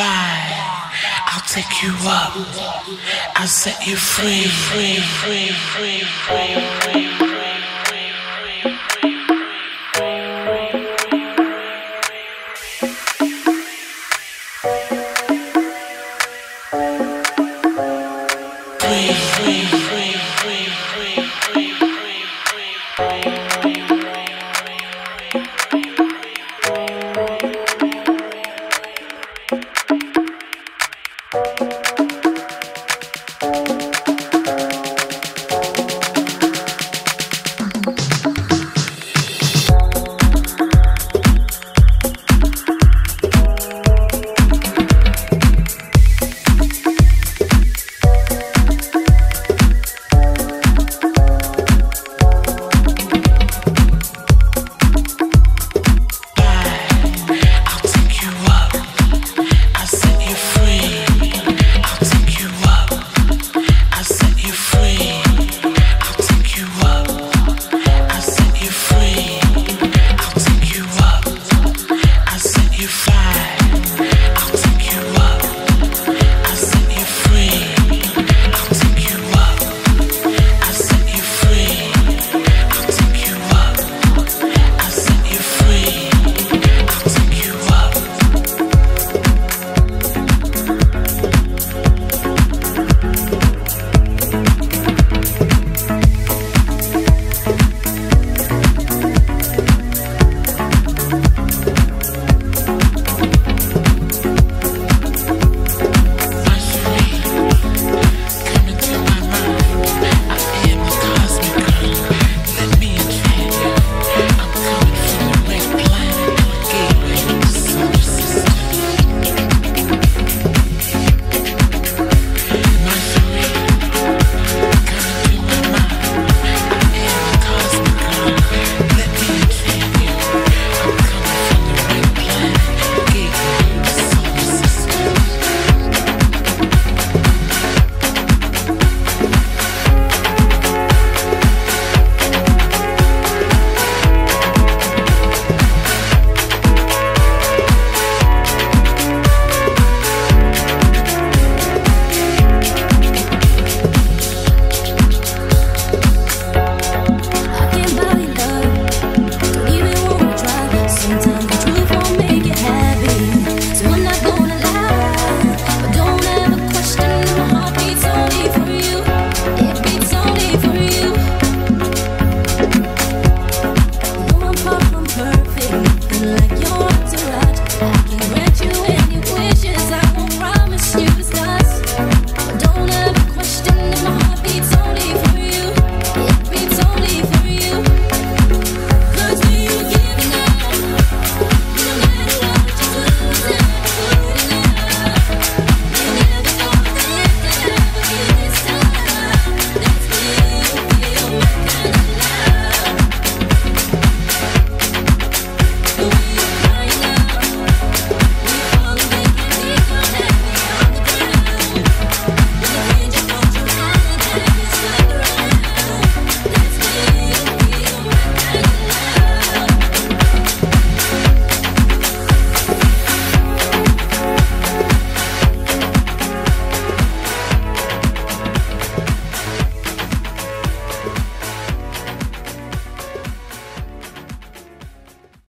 by. I'll take you up. I'll set you free, free, free, free, free, free. free.